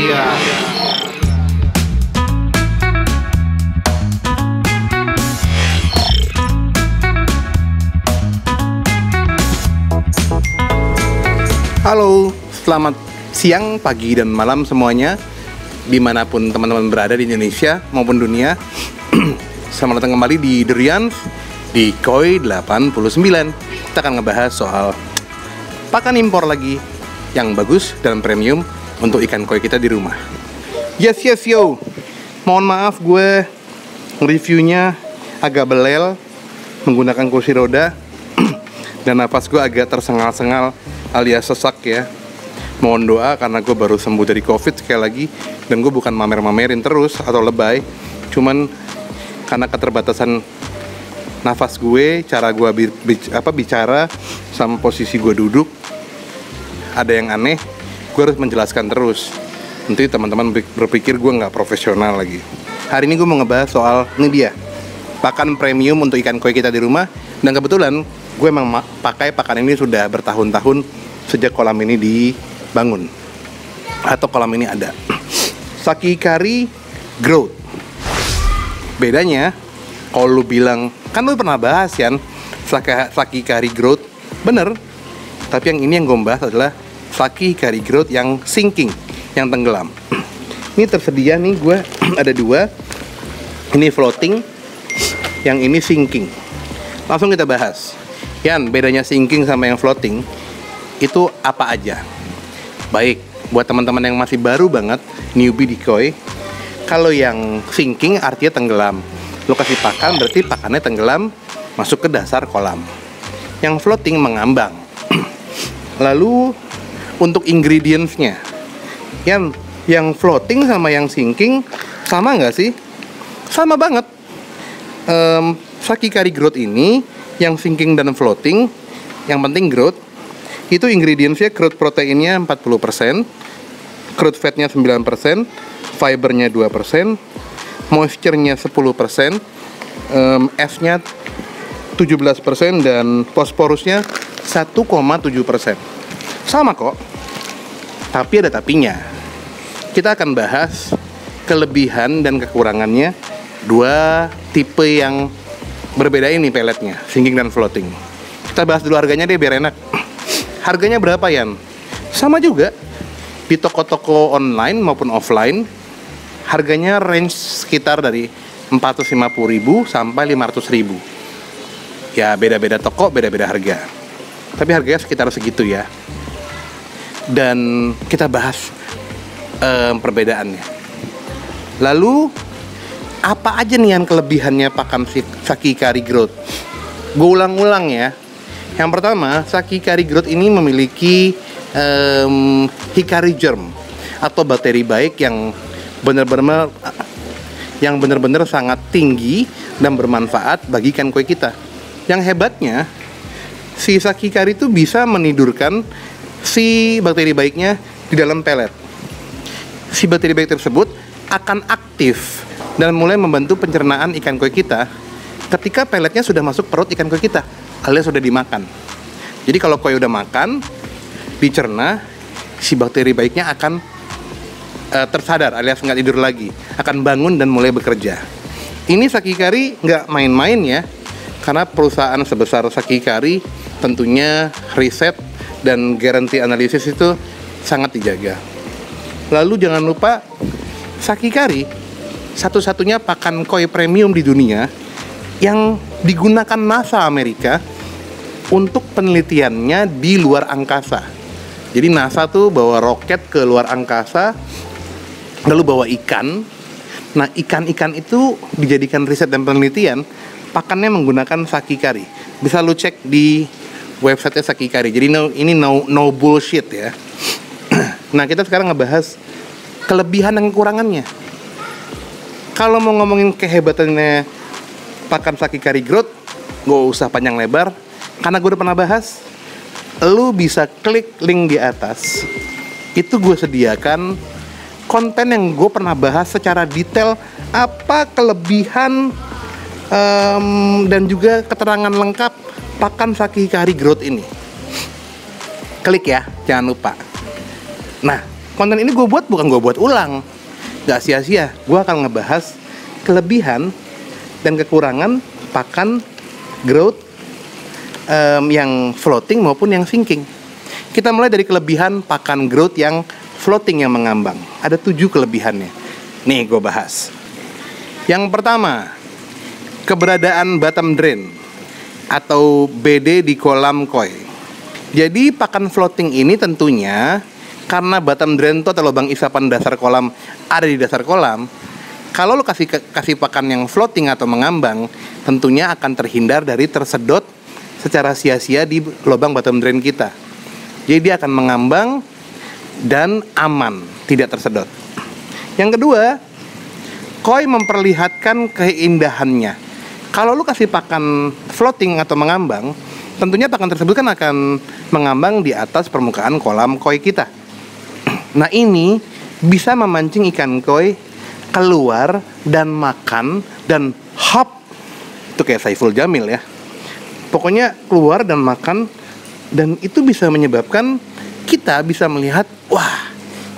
Iya. Halo, selamat siang, pagi, dan malam semuanya. Di mana pun teman-teman berada di Indonesia maupun dunia. Selamat datang kembali di Durian di Koi 89 Kita akan ngebahas soal pakan impor lagi yang bagus dan premium untuk ikan koi kita di rumah. Yes, yes, yo. Mohon maaf gue reviewnya agak belel menggunakan kursi roda dan nafas gue agak tersengal-sengal alias sesak ya. Mohon doa karena gue baru sembuh dari covid sekali lagi dan gue bukan mamer-mamerin terus atau lebay. Cuman karena keterbatasan nafas gue cara gue apa bicara sama posisi gue duduk ada yang aneh gue harus menjelaskan terus. Nanti teman-teman ber- berpikir gue nggak profesional lagi. Hari ini gue mau ngebahas soal ini dia pakan premium untuk ikan koi kita di rumah. Dan kebetulan gue emang ma- pakai pakan ini sudah bertahun-tahun sejak kolam ini dibangun. Atau kolam ini ada. Saki Kari Growth. Bedanya kalau lu bilang kan lu pernah bahas kan Saki, Saki Kari Growth. Bener tapi yang ini yang gue bahas adalah Saki Kari Growth yang sinking yang tenggelam. Ini tersedia nih gue ada dua. Ini floating yang ini sinking. Langsung kita bahas. Yan bedanya sinking sama yang floating itu apa aja? Baik buat teman-teman yang masih baru banget newbie di koi kalau yang sinking artinya tenggelam. Lo kasih pakan berarti pakannya tenggelam masuk ke dasar kolam. Yang floating mengambang. Lalu untuk ingredientsnya. Yang yang floating sama yang sinking sama nggak sih? Sama banget. Em, Saki Kari Growth ini yang sinking dan floating yang penting growth itu ingredientsnya crude proteinnya 40% crude fatnya 9% fibernya 2% moisture-nya 10% em, F-nya 17% dan fosforusnya 1,7% sama kok tapi ada tapinya kita akan bahas kelebihan dan kekurangannya dua tipe yang berbeda ini peletnya, sinking dan floating. Kita bahas dulu harganya deh biar enak. Harganya berapa Yan? Sama juga di toko-toko online maupun offline. Harganya range sekitar dari 450.000 sampai 500.000. Ya beda-beda toko, beda-beda harga. Tapi harganya sekitar segitu ya. Dan kita bahas em, perbedaannya. Lalu apa aja nih yang kelebihannya pakan si- Saki Kari Growth? Gue ulang-ulang ya. Yang pertama, Saki Kari Growth ini memiliki em, Hikari germ atau bakteri baik yang benar-benar yang benar-benar sangat tinggi dan bermanfaat bagi ikan koi kita. Yang hebatnya, si Saki Kari itu bisa menidurkan si bakteri baiknya di dalam pelet si bakteri baik tersebut akan aktif dan mulai membantu pencernaan ikan koi kita ketika peletnya sudah masuk perut ikan koi kita alias sudah dimakan. Jadi kalau koi udah makan, dicerna, si bakteri baiknya akan eh, tersadar alias nggak tidur lagi, akan bangun dan mulai bekerja. Ini Sakikari nggak main-main ya, karena perusahaan sebesar Sakikari tentunya riset dan garansi analisis itu sangat dijaga. Lalu jangan lupa Sakikari satu-satunya pakan koi premium di dunia yang digunakan NASA Amerika untuk penelitiannya di luar angkasa. Jadi NASA tuh bawa roket ke luar angkasa lalu bawa ikan. Nah, ikan-ikan itu dijadikan riset dan penelitian pakannya menggunakan Sakikari. Bisa lu cek di websitenya Sakikari. Jadi no, ini no no bullshit ya. Nah, kita sekarang ngebahas kelebihan dan kekurangannya. Kalau mau ngomongin kehebatannya pakan Sakikari Growth, gak usah panjang lebar, karena gue udah pernah bahas. Lu bisa klik link di atas. Itu gue sediakan konten yang gue pernah bahas secara detail apa kelebihan em, dan juga keterangan lengkap pakan Sakikari Growth ini. Klik ya, jangan lupa. Nah, konten ini gue buat bukan gue buat ulang. Gak sia-sia gue akan ngebahas kelebihan dan kekurangan pakan growth um, yang floating maupun yang sinking. Kita mulai dari kelebihan pakan growth yang floating yang mengambang. Ada tujuh kelebihannya. Nih gue bahas. Yang pertama keberadaan bottom drain atau BD di kolam koi jadi pakan floating ini tentunya karena bottom drain itu atau lubang isapan dasar kolam ada di dasar kolam, kalau lo kasih kasih pakan yang floating atau mengambang, tentunya akan terhindar dari tersedot secara sia-sia di lubang bottom drain kita. Jadi dia akan mengambang dan aman, tidak tersedot. Yang kedua, koi memperlihatkan keindahannya. Kalau lu kasih pakan floating atau mengambang, tentunya pakan tersebut kan akan mengambang di atas permukaan kolam koi kita. Nah ini bisa memancing ikan koi keluar dan makan dan hop. Itu kayak Saiful Jamil ya. Pokoknya keluar dan makan dan itu bisa menyebabkan kita bisa melihat wah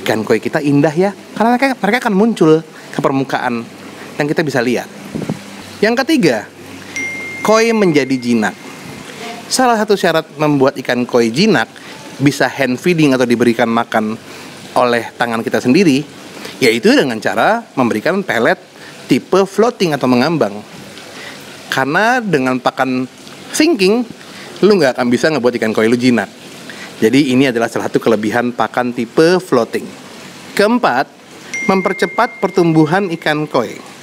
ikan koi kita indah ya. Karena mereka mereka akan muncul ke permukaan yang kita bisa lihat yang ketiga koi menjadi jinak. Salah satu syarat membuat ikan koi jinak bisa hand feeding atau diberikan makan oleh tangan kita sendiri yaitu dengan cara memberikan pelet tipe floating atau mengambang. Karena dengan pakan sinking lu nggak akan bisa ngebuat ikan koi lu jinak. Jadi ini adalah salah satu kelebihan pakan tipe floating. Keempat mempercepat pertumbuhan ikan koi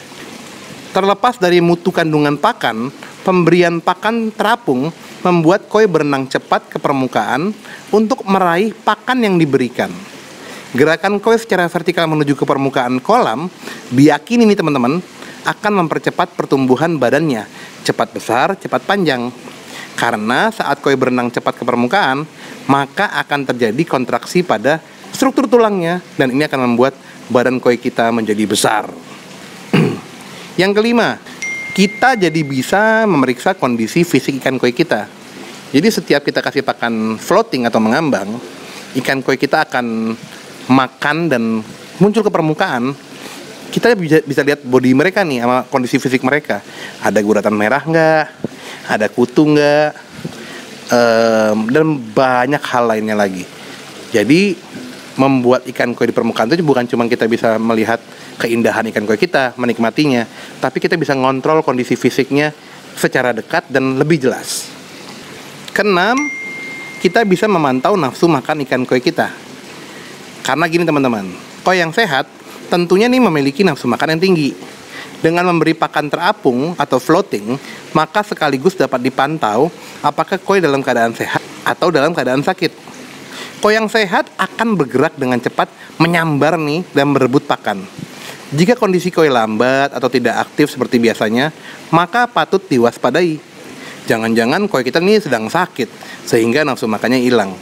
terlepas dari mutu kandungan pakan pemberian pakan terapung membuat koi berenang cepat ke permukaan untuk meraih pakan yang diberikan Gerakan koi secara vertikal menuju ke permukaan kolam, diyakini nih teman-teman, akan mempercepat pertumbuhan badannya, cepat besar, cepat panjang. Karena saat koi berenang cepat ke permukaan, maka akan terjadi kontraksi pada struktur tulangnya dan ini akan membuat badan koi kita menjadi besar. Yang kelima, kita jadi bisa memeriksa kondisi fisik ikan koi kita. Jadi setiap kita kasih pakan floating atau mengambang, ikan koi kita akan makan dan muncul ke permukaan. Kita bisa, bisa lihat body mereka nih sama kondisi fisik mereka. Ada guratan merah nggak? Ada kutu nggak? Um, dan banyak hal lainnya lagi. Jadi membuat ikan koi di permukaan itu bukan cuma kita bisa melihat keindahan ikan koi kita menikmatinya tapi kita bisa ngontrol kondisi fisiknya secara dekat dan lebih jelas keenam kita bisa memantau nafsu makan ikan koi kita karena gini teman-teman, koi yang sehat tentunya nih memiliki nafsu makan yang tinggi. Dengan memberi pakan terapung atau floating, maka sekaligus dapat dipantau apakah koi dalam keadaan sehat atau dalam keadaan sakit. Koi yang sehat akan bergerak dengan cepat menyambar nih dan berebut pakan. Jika kondisi koi lambat atau tidak aktif seperti biasanya, maka patut diwaspadai. Jangan-jangan koi kita nih sedang sakit, sehingga nafsu makannya hilang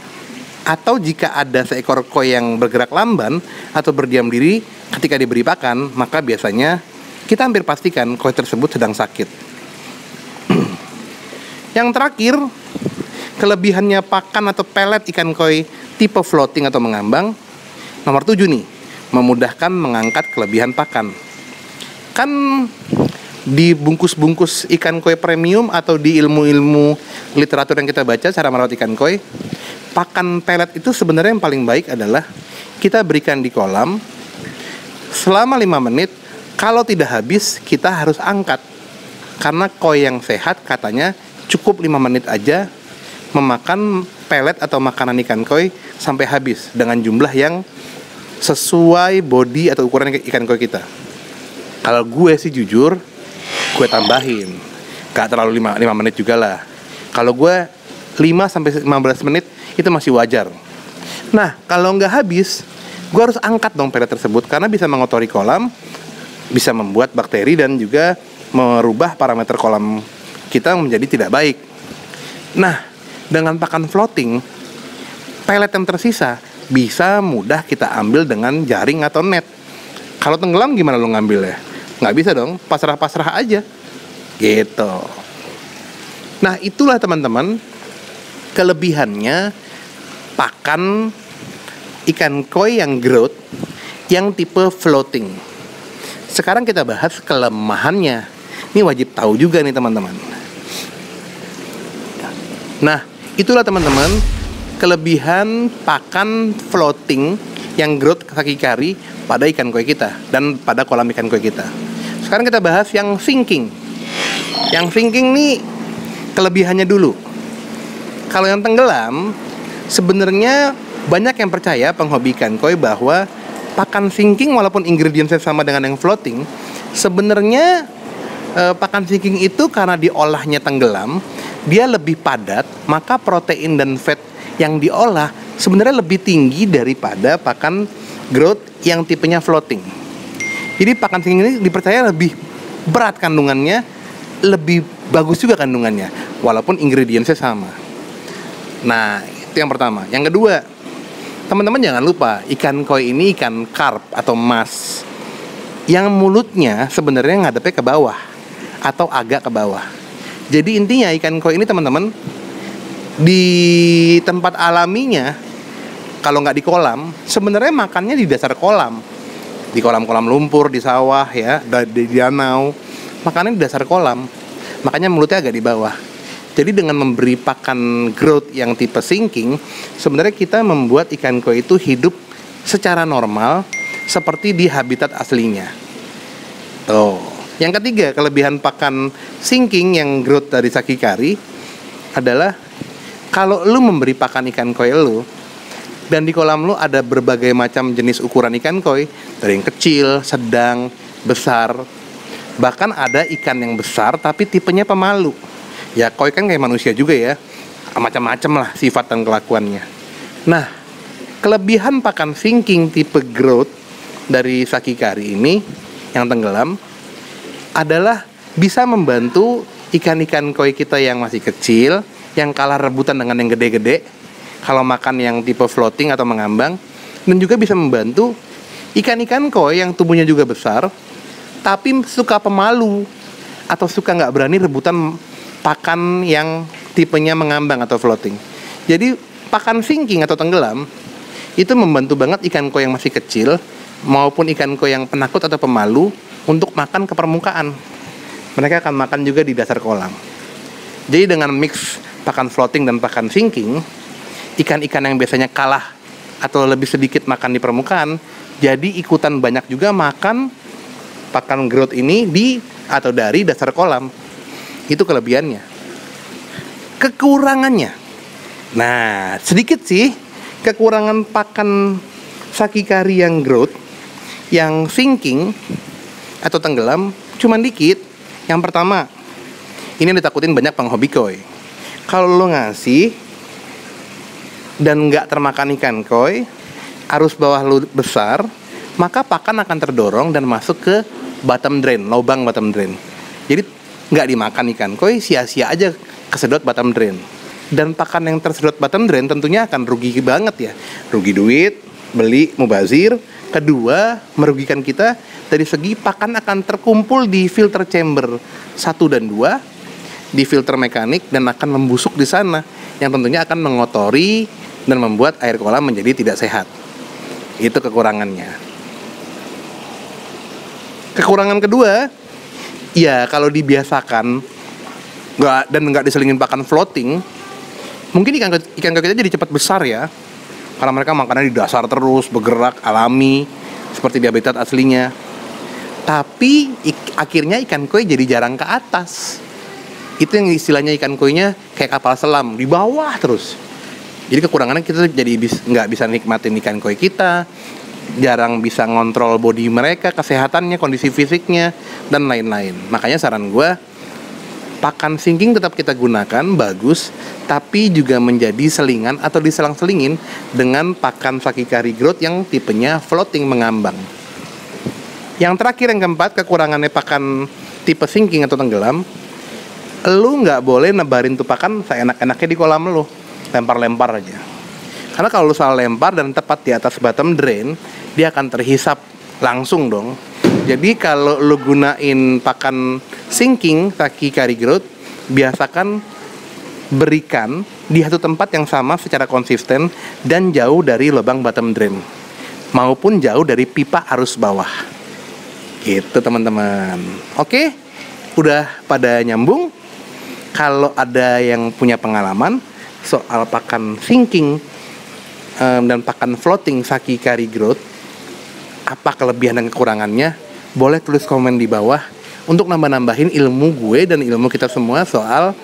atau jika ada seekor koi yang bergerak lamban atau berdiam diri ketika diberi pakan, maka biasanya kita hampir pastikan koi tersebut sedang sakit. yang terakhir, kelebihannya pakan atau pelet ikan koi tipe floating atau mengambang. Nomor tujuh nih, memudahkan mengangkat kelebihan pakan. Kan di bungkus-bungkus ikan koi premium atau di ilmu-ilmu literatur yang kita baca cara merawat ikan koi pakan pelet itu sebenarnya yang paling baik adalah kita berikan di kolam selama 5 menit kalau tidak habis kita harus angkat karena koi yang sehat katanya cukup 5 menit aja memakan pelet atau makanan ikan koi sampai habis dengan jumlah yang sesuai body atau ukuran ikan koi kita kalau gue sih jujur gue tambahin gak terlalu 5, 5 menit juga lah kalau gue 5 sampai 15 menit itu masih wajar. Nah, kalau nggak habis, gue harus angkat dong pelet tersebut karena bisa mengotori kolam, bisa membuat bakteri dan juga merubah parameter kolam kita menjadi tidak baik. Nah, dengan pakan floating, pelet yang tersisa bisa mudah kita ambil dengan jaring atau net. Kalau tenggelam gimana lo ngambil ya? Nggak bisa dong, pasrah-pasrah aja. Gitu. Nah, itulah teman-teman kelebihannya pakan ikan koi yang growth yang tipe floating. Sekarang kita bahas kelemahannya. Ini wajib tahu juga nih teman-teman. Nah, itulah teman-teman kelebihan pakan floating yang growth kaki kari pada ikan koi kita dan pada kolam ikan koi kita. Sekarang kita bahas yang sinking. Yang sinking nih kelebihannya dulu. Kalau yang tenggelam, sebenarnya banyak yang percaya penghobi ikan koi bahwa pakan sinking walaupun ingredientsnya sama dengan yang floating, sebenarnya eh, pakan sinking itu karena diolahnya tenggelam, dia lebih padat, maka protein dan fat yang diolah sebenarnya lebih tinggi daripada pakan growth yang tipenya floating. Jadi pakan sinking ini dipercaya lebih berat kandungannya, lebih bagus juga kandungannya, walaupun ingredientsnya sama. Nah, itu yang pertama. Yang kedua, teman-teman jangan lupa ikan koi ini ikan carp atau mas yang mulutnya sebenarnya ngadepnya ke bawah atau agak ke bawah. Jadi intinya ikan koi ini teman-teman di tempat alaminya kalau nggak di kolam sebenarnya makannya di dasar kolam di kolam-kolam lumpur di sawah ya di danau makannya di dasar kolam makanya mulutnya agak di bawah jadi dengan memberi pakan growth yang tipe sinking, sebenarnya kita membuat ikan koi itu hidup secara normal seperti di habitat aslinya. Tuh. Yang ketiga, kelebihan pakan sinking yang growth dari sakikari adalah kalau lu memberi pakan ikan koi lu dan di kolam lu ada berbagai macam jenis ukuran ikan koi, dari yang kecil, sedang, besar, bahkan ada ikan yang besar tapi tipenya pemalu. Ya koi kan kayak manusia juga ya. Macam-macam lah sifat dan kelakuannya. Nah kelebihan pakan sinking tipe growth dari sakikari ini yang tenggelam adalah bisa membantu ikan-ikan koi kita yang masih kecil yang kalah rebutan dengan yang gede-gede kalau makan yang tipe floating atau mengambang dan juga bisa membantu ikan-ikan koi yang tubuhnya juga besar tapi suka pemalu atau suka nggak berani rebutan pakan yang tipenya mengambang atau floating. Jadi pakan sinking atau tenggelam itu membantu banget ikan koi yang masih kecil maupun ikan koi yang penakut atau pemalu untuk makan ke permukaan. Mereka akan makan juga di dasar kolam. Jadi dengan mix pakan floating dan pakan sinking, ikan-ikan yang biasanya kalah atau lebih sedikit makan di permukaan, jadi ikutan banyak juga makan pakan growth ini di atau dari dasar kolam. Itu kelebihannya. Kekurangannya. Nah, sedikit sih kekurangan pakan sakikari yang growth, yang sinking atau tenggelam cuman dikit. Yang pertama, ini ditakutin banyak penghobi koi. Kalau lo ngasih dan nggak termakan ikan koi, arus bawah lo besar, maka pakan akan terdorong dan masuk ke bottom drain, lubang bottom drain. Jadi nggak dimakan ikan koi sia-sia aja kesedot bottom drain dan pakan yang tersedot bottom drain tentunya akan rugi banget ya rugi duit beli mubazir kedua merugikan kita dari segi pakan akan terkumpul di filter chamber satu dan dua di filter mekanik dan akan membusuk di sana yang tentunya akan mengotori dan membuat air kolam menjadi tidak sehat. Itu kekurangannya. Kekurangan kedua ya kalau dibiasakan nggak dan nggak diselingin pakan floating mungkin ikan ikan kita jadi cepat besar ya. Karena mereka makannya di dasar terus bergerak alami seperti di habitat aslinya. Tapi ik, akhirnya ikan koi jadi jarang ke atas itu yang istilahnya ikan koinya kayak kapal selam di bawah terus jadi kekurangannya kita jadi nggak bisa nikmatin ikan koi kita jarang bisa ngontrol body mereka, kesehatannya, kondisi fisiknya, dan lain-lain. Makanya saran gue, pakan sinking tetap kita gunakan, bagus, tapi juga menjadi selingan atau diselang-selingin dengan pakan sakikari growth yang tipenya floating mengambang. Yang terakhir yang keempat, kekurangannya pakan tipe sinking atau tenggelam, lu nggak boleh nebarin tuh pakan seenak-enaknya di kolam lu, lempar-lempar aja. Karena kalau lu salah lempar dan tepat di atas bottom drain, dia akan terhisap langsung dong. Jadi kalau lu gunain pakan sinking kaki kari growth, biasakan berikan di satu tempat yang sama secara konsisten dan jauh dari lubang bottom drain maupun jauh dari pipa arus bawah. Gitu teman-teman. Oke, udah pada nyambung. Kalau ada yang punya pengalaman soal pakan sinking um, dan pakan floating Saki Kari Growth, apa kelebihan dan kekurangannya? Boleh tulis komen di bawah untuk nambah-nambahin ilmu gue dan ilmu kita semua soal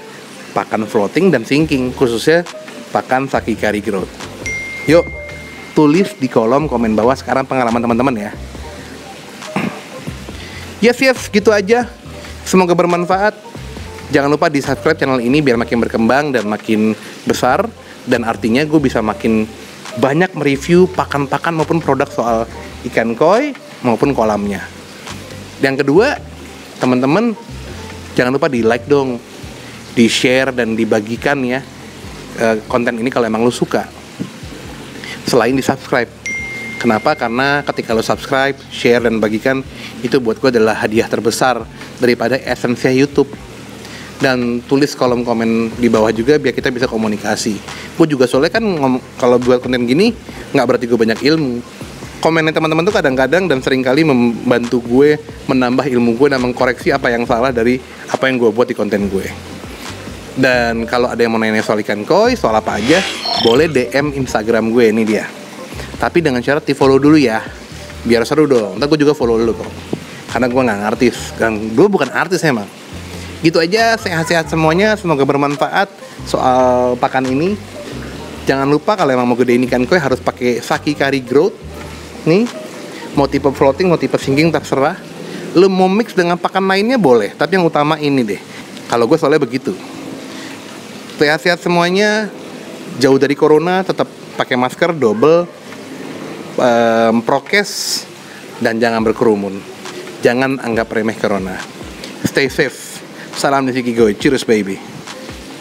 pakan floating dan sinking khususnya pakan sakikari growth. Yuk, tulis di kolom komen bawah sekarang pengalaman teman-teman ya. Yes, yes, gitu aja. Semoga bermanfaat. Jangan lupa di subscribe channel ini biar makin berkembang dan makin besar. Dan artinya gue bisa makin banyak mereview pakan-pakan maupun produk soal ikan koi maupun kolamnya. Yang kedua, teman-teman jangan lupa di like dong di share dan dibagikan ya uh, konten ini kalau emang lu suka. Selain di subscribe. Kenapa? Karena ketika lo subscribe share dan bagikan itu buat gue adalah hadiah terbesar daripada esensia YouTube dan tulis kolom komen di bawah juga biar kita bisa komunikasi gue juga soalnya kan kalau buat konten gini nggak berarti gue banyak ilmu komennya teman-teman tuh kadang-kadang dan sering kali membantu gue menambah ilmu gue dan mengkoreksi apa yang salah dari apa yang gue buat di konten gue. Dan kalau ada yang mau nanya soal ikan koi, soal apa aja, boleh DM Instagram gue ini dia. Tapi dengan syarat di follow dulu ya, biar seru dong. Ntar gue juga follow dulu kok. Karena gue nggak artis, kan gue bukan artis emang. Gitu aja, sehat-sehat semuanya, semoga bermanfaat soal pakan ini. Jangan lupa kalau emang mau gedein ikan koi harus pakai Saki Kari Growth. Nih, mau tipe floating, mau tipe sinking terserah. Lo mau mix dengan pakan lainnya boleh, tapi yang utama ini deh. Kalau gue soalnya begitu sehat-sehat semuanya jauh dari corona tetap pakai masker double um, prokes dan jangan berkerumun jangan anggap remeh corona stay safe salam dari Gue cheers baby.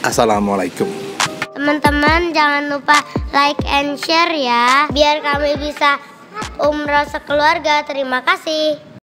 Assalamualaikum. Teman-teman jangan lupa like and share ya biar kami bisa umroh sekeluarga. Terima kasih